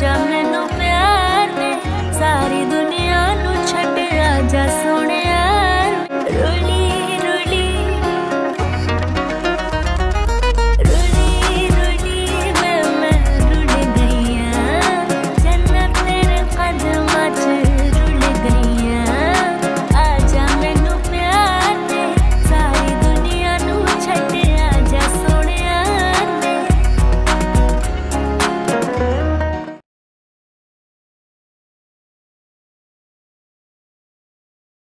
jam